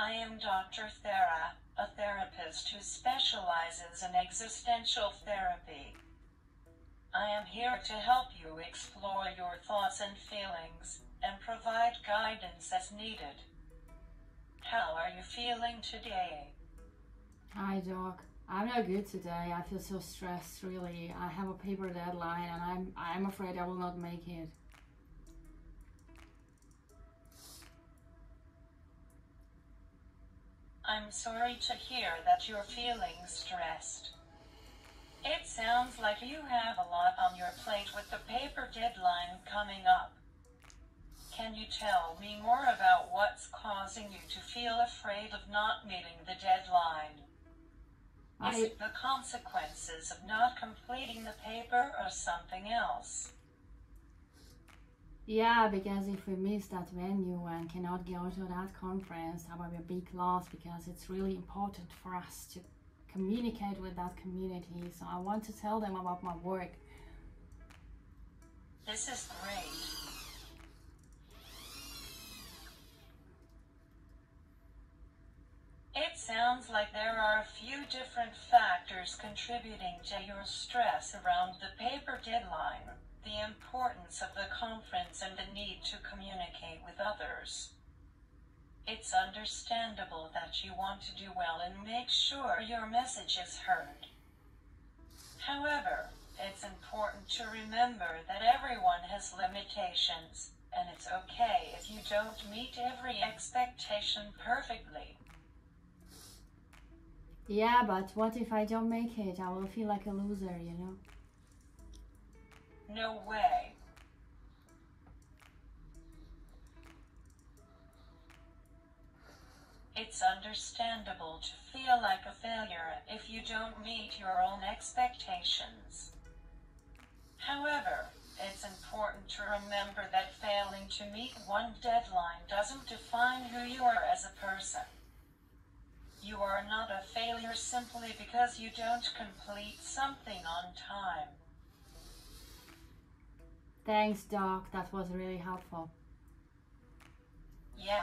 I am Dr. Thera, a therapist who specializes in existential therapy. I am here to help you explore your thoughts and feelings and provide guidance as needed. How are you feeling today? Hi, Doc. I'm not good today. I feel so stressed, really. I have a paper deadline and I'm I'm afraid I will not make it. I'm sorry to hear that you're feeling stressed. It sounds like you have a lot on your plate with the paper deadline coming up. Can you tell me more about what's causing you to feel afraid of not meeting the deadline? Is it the consequences of not completing the paper or something else? Yeah, because if we miss that venue and cannot go to that conference, that will be a big loss because it's really important for us to communicate with that community. So I want to tell them about my work. This is great. It sounds like there are a few different factors contributing to your stress around the paper deadline, the importance of the conference, and the need to communicate with others. It's understandable that you want to do well and make sure your message is heard. However, it's important to remember that everyone has limitations, and it's okay if you don't meet every expectation perfectly. Yeah, but what if I don't make it? I will feel like a loser, you know? No way. It's understandable to feel like a failure if you don't meet your own expectations. However, it's important to remember that failing to meet one deadline doesn't define who you are as a person. You are not a failure simply because you don't complete something on time. Thanks, Doc. That was really helpful. Yeah,